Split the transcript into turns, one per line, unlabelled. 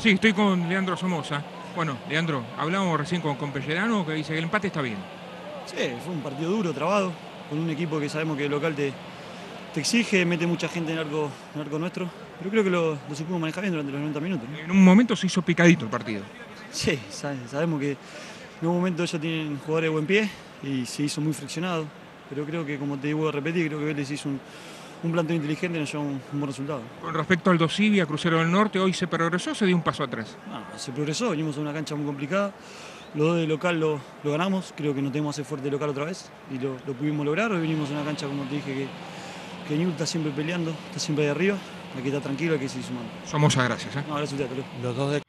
Sí, estoy con Leandro Somoza. Bueno, Leandro, hablábamos recién con, con Pellerano que dice que el empate está bien.
Sí, fue un partido duro, trabado, con un equipo que sabemos que el local te, te exige, mete mucha gente en el arco, en el arco nuestro, pero creo que lo, lo supimos manejar bien durante los 90 minutos. ¿no?
En un momento se hizo picadito el partido.
Sí, sabe- sabemos que en un momento ellos tienen jugadores de buen pie y se hizo muy friccionado, pero creo que, como te digo a repetir, creo que Vélez hizo un, un planteo inteligente nos llevó un, un buen resultado.
Con respecto al Dosivi, a Crucero del Norte, hoy se progresó o se dio un paso atrás.
No, se progresó, venimos a una cancha muy complicada. Los dos de local lo, lo ganamos, creo que nos tenemos que hacer fuerte de local otra vez y lo, lo pudimos lograr. Hoy venimos a una cancha, como te dije, que, que Newell está siempre peleando, está siempre ahí arriba. Hay que estar tranquilo, hay que seguir sumando.
Somoza, gracias. ¿eh?
No, gracias a usted.
Los dos de